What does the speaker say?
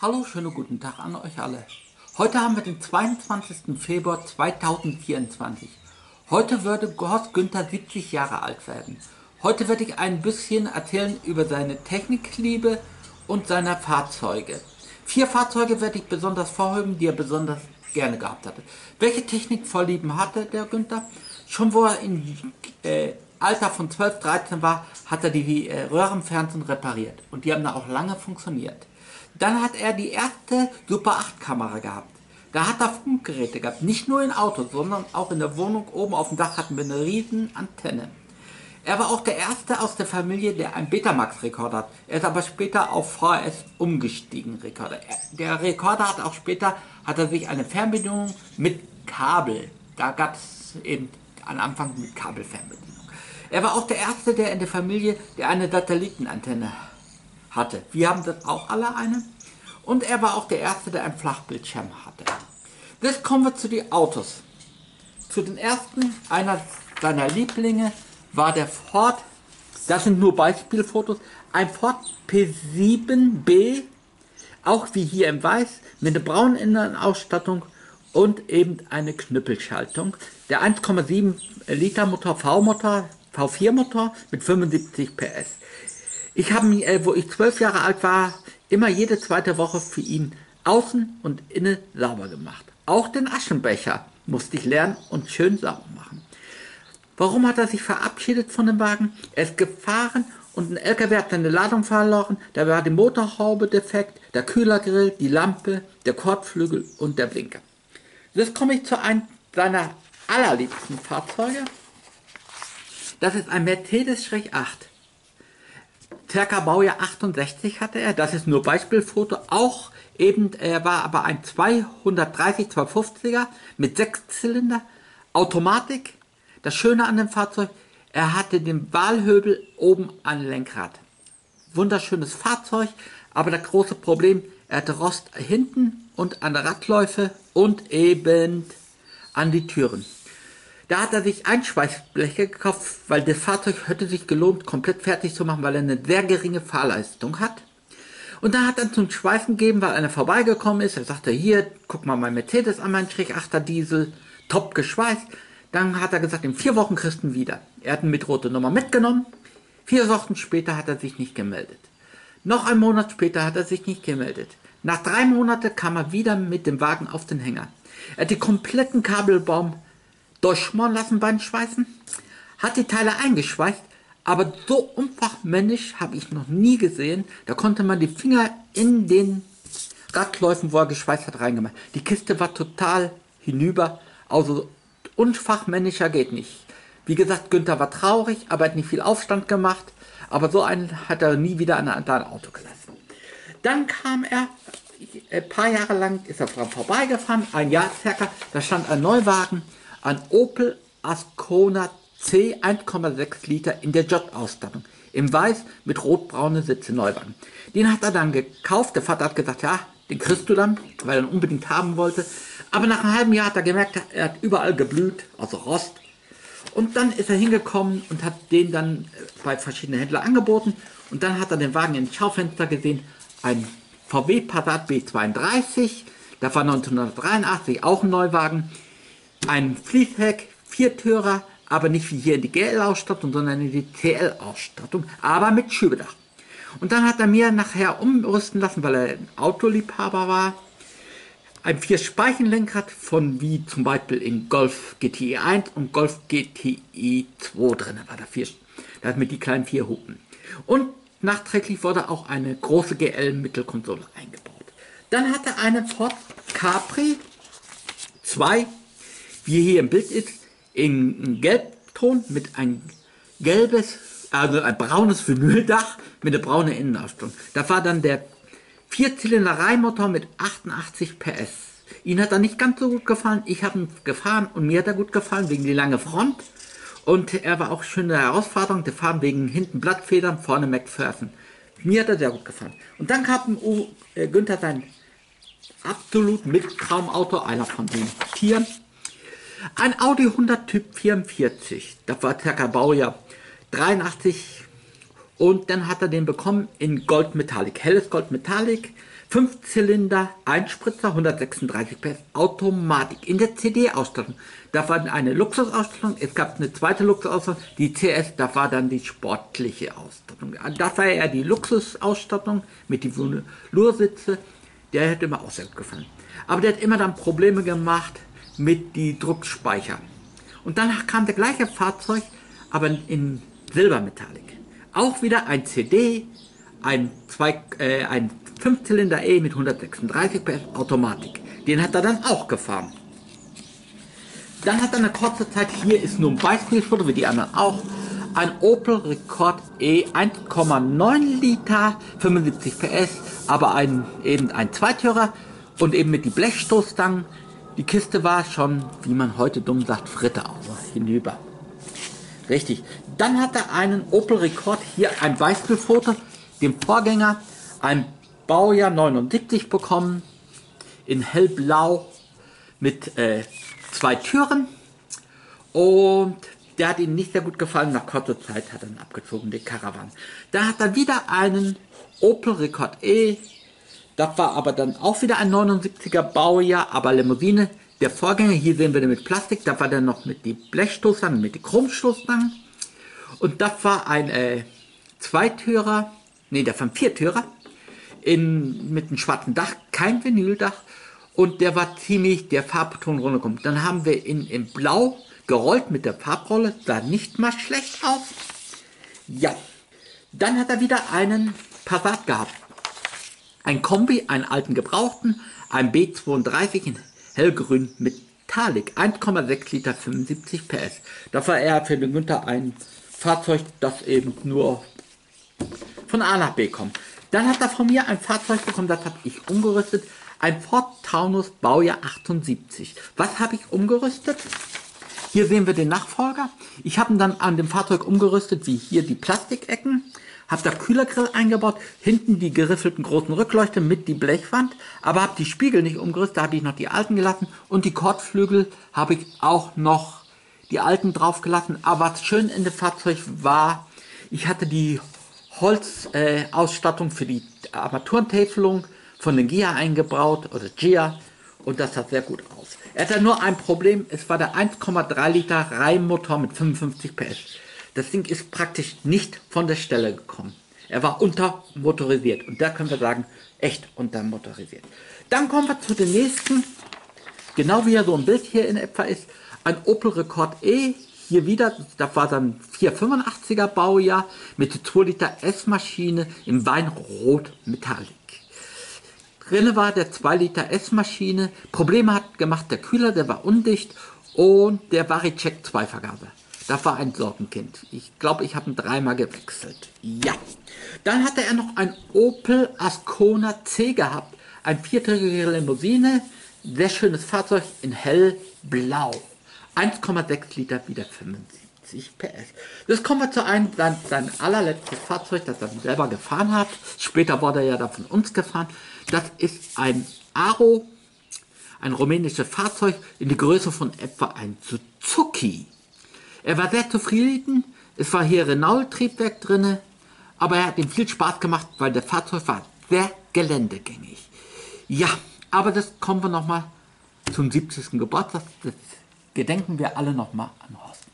Hallo, schönen guten Tag an euch alle. Heute haben wir den 22. Februar 2024. Heute würde Horst Günther 70 Jahre alt werden. Heute werde ich ein bisschen erzählen über seine Technikliebe und seine Fahrzeuge. Vier Fahrzeuge werde ich besonders vorheben, die er besonders gerne gehabt hatte. Welche Technikvorlieben hatte der Günther? Schon wo er im äh, Alter von 12, 13 war, hat er die äh, Röhrenfernsehen repariert. Und die haben dann auch lange funktioniert. Dann hat er die erste Super 8 Kamera gehabt. Da hat er Funkgeräte gehabt, nicht nur in Autos, sondern auch in der Wohnung oben auf dem Dach hatten wir eine riesen Antenne. Er war auch der erste aus der Familie, der einen Betamax-Rekorder hat. Er ist aber später auf VHS umgestiegen, Rekorder. Der Rekorder hat auch später, hat er sich eine Fernbedienung mit Kabel. Da gab es eben am Anfang mit Kabelfernbedienung. Er war auch der erste, der in der Familie, der eine Satellitenantenne hatte. Wir haben das auch alle eine. Und er war auch der Erste, der einen Flachbildschirm hatte. Jetzt kommen wir zu den Autos. Zu den ersten, einer seiner Lieblinge war der Ford, das sind nur Beispielfotos, ein Ford P7B, auch wie hier im Weiß, mit einer braunen Innenausstattung und eben eine Knüppelschaltung. Der 1,7 Liter Motor V-Motor, V4 Motor mit 75 PS. Ich habe mich, äh, wo ich zwölf Jahre alt war, immer jede zweite Woche für ihn außen und innen sauber gemacht. Auch den Aschenbecher musste ich lernen und schön sauber machen. Warum hat er sich verabschiedet von dem Wagen? Er ist gefahren und ein LKW hat seine Ladung verloren. Da war die Motorhaube defekt, der Kühlergrill, die Lampe, der Kordflügel und der Blinker. Jetzt komme ich zu einem seiner allerliebsten Fahrzeuge. Das ist ein Mercedes-8 circa Baujahr 68 hatte er, das ist nur Beispielfoto, auch eben, er war aber ein 230 250er mit 6 Zylinder, Automatik. Das Schöne an dem Fahrzeug, er hatte den Wahlhöbel oben am Lenkrad. Wunderschönes Fahrzeug, aber das große Problem, er hatte Rost hinten und an der Radläufe und eben an die Türen. Da hat er sich Einschweißbleche gekauft, weil das Fahrzeug hätte sich gelohnt, komplett fertig zu machen, weil er eine sehr geringe Fahrleistung hat. Und dann hat er zum Schweißen gegeben, weil einer vorbeigekommen ist. Er sagte, hier, guck mal mein Mercedes an, mein Strich 8er Diesel, top geschweißt. Dann hat er gesagt, in vier Wochen kriegst du ihn wieder. Er hat ihn mit rote Nummer mitgenommen. Vier Wochen später hat er sich nicht gemeldet. Noch einen Monat später hat er sich nicht gemeldet. Nach drei Monaten kam er wieder mit dem Wagen auf den Hänger. Er hat den kompletten Kabelbaum durchschmoren lassen beim Schweißen, hat die Teile eingeschweißt, aber so unfachmännisch habe ich noch nie gesehen. Da konnte man die Finger in den Radläufen, wo er geschweißt hat, reingemacht. Die Kiste war total hinüber, also unfachmännischer geht nicht. Wie gesagt, Günther war traurig, aber hat nicht viel Aufstand gemacht, aber so einen hat er nie wieder an ein Auto gelassen. Dann kam er, ein paar Jahre lang ist er vorbeigefahren, ein Jahr circa, da stand ein Neuwagen, ein Opel Ascona C 1,6 Liter in der J-Ausstattung. Im Weiß mit rotbraune Sitze Neuwagen. Den hat er dann gekauft. Der Vater hat gesagt, ja, den kriegst du dann, weil er ihn unbedingt haben wollte. Aber nach einem halben Jahr hat er gemerkt, er hat überall geblüht, also Rost. Und dann ist er hingekommen und hat den dann bei verschiedenen Händlern angeboten. Und dann hat er den Wagen im Schaufenster gesehen. Ein VW Passat B32. Da war 1983 auch ein Neuwagen ein Fließheck, Viertürer, aber nicht wie hier in die GL-Ausstattung, sondern in die CL-Ausstattung, aber mit Schübedach. Und dann hat er mir nachher umrüsten lassen, weil er ein Autoliebhaber war, ein Vier-Speichen-Lenkrad von wie zum Beispiel in Golf GTI 1 und Golf GTI 2 drin war da vier, da hat mit die kleinen vier Hupen. Und nachträglich wurde auch eine große GL-Mittelkonsole eingebaut. Dann hat er einen Ford Capri 2 wie hier im Bild ist, in Gelbton mit ein gelbes, also ein braunes Vinyldach mit einer braunen Innenausstattung. Da war dann der Vierzylinder-Reihenmotor mit 88 PS. Ihn hat er nicht ganz so gut gefallen. Ich habe ihn gefahren und mir hat er gut gefallen wegen die lange Front. Und er war auch schöne Herausforderung. Der fahren wegen hinten Blattfedern, vorne McPherson. Mir hat er sehr gut gefallen. Und dann kam äh, Günther sein absolut mit Traumauto, einer von den Tieren. Ein Audi 100 Typ 44, das war circa Baujahr 83, Und dann hat er den bekommen in Gold Metallic, helles Gold Metallic. 5 Zylinder, Einspritzer, 136 PS, Automatik. In der CD-Ausstattung, da war eine Luxusausstattung, es gab eine zweite Luxusausstattung, die CS, da war dann die sportliche Ausstattung. Das war ja die Luxusausstattung mit die Lur-Sitze, der hätte mir auch sehr gefallen. Aber der hat immer dann Probleme gemacht mit die Druckspeicher. Und danach kam der gleiche Fahrzeug, aber in Silbermetallic. Auch wieder ein CD, ein, zwei, äh, ein 5-Zylinder E mit 136 PS Automatik. Den hat er dann auch gefahren. Dann hat er eine kurze Zeit, hier ist nur ein Beispielfoto, wie die anderen auch, ein Opel Rekord E 1,9 Liter, 75 PS, aber ein, eben ein Zweitürer und eben mit die Blechstoßstangen. Die Kiste war schon, wie man heute dumm sagt, Fritte also hinüber. Richtig. Dann hat er einen Opel Rekord, hier ein Beispielfoto, dem Vorgänger, ein Baujahr 79 bekommen, in hellblau mit äh, zwei Türen und der hat ihm nicht sehr gut gefallen. Nach kurzer Zeit hat er ihn abgezogen, den Caravan. Da hat er wieder einen Opel Rekord E. Das war aber dann auch wieder ein 79er Baujahr, aber Limousine. Der Vorgänger, hier sehen wir den mit Plastik, da war der noch mit die Blechstoßstangen, mit die Chromstoßstangen. Und das war ein äh, Zweitürer, nee, der von Viertürer in, mit einem schwarzen Dach, kein Vinyldach. Und der war ziemlich, der Farbton runtergekommen. Dann haben wir ihn in Blau gerollt mit der Farbrolle, sah nicht mal schlecht aus. Ja, dann hat er wieder einen Passat gehabt. Ein Kombi, einen alten Gebrauchten, ein B32 in hellgrün Metallic, 1,6 Liter, 75 PS. Das war eher für den Günther ein Fahrzeug, das eben nur von A nach B kommt. Dann hat er von mir ein Fahrzeug bekommen, das habe ich umgerüstet. Ein Ford Taunus Baujahr 78. Was habe ich umgerüstet? Hier sehen wir den Nachfolger. Ich habe ihn dann an dem Fahrzeug umgerüstet, wie hier die Plastikecken. Habe da Kühlergrill eingebaut, hinten die geriffelten großen Rückleuchter mit die Blechwand, aber habe die Spiegel nicht umgerüstet, da habe ich noch die alten gelassen und die Kordflügel habe ich auch noch die alten drauf gelassen. Aber was schön in dem Fahrzeug war, ich hatte die Holzausstattung äh, für die Armaturentäfelung von den GIA eingebaut oder GIA und das sah sehr gut aus. Er hatte nur ein Problem, es war der 1,3 Liter Reihenmotor mit 55 PS. Das Ding ist praktisch nicht von der Stelle gekommen. Er war untermotorisiert und da können wir sagen, echt untermotorisiert. Dann kommen wir zu den nächsten, genau wie er so ein Bild hier in etwa ist, ein Opel Rekord E hier wieder, das war dann 485er Baujahr mit 2 Liter S-Maschine im Weinrot Metallic. Drinne war der 2 Liter S-Maschine. Probleme hat gemacht der Kühler, der war undicht und der Varicek 2 Vergabe. Das war ein Sorgenkind. Ich glaube, ich habe ihn dreimal gewechselt. Ja. Dann hatte er noch ein Opel Ascona C gehabt. Ein viertürige Limousine. Sehr schönes Fahrzeug in hellblau. 1,6 Liter, wieder 75 PS. Jetzt kommen wir zu einem, sein, sein allerletztes Fahrzeug, das er selber gefahren hat. Später wurde er ja da von uns gefahren. Das ist ein Aro, ein rumänisches Fahrzeug in der Größe von etwa ein Suzuki. Er war sehr zufrieden. Es war hier Renault-Triebwerk drin, aber er hat ihm viel Spaß gemacht, weil der Fahrzeug war sehr geländegängig. Ja, aber das kommen wir nochmal zum 70. Geburtstag. Das gedenken wir alle nochmal an Horst.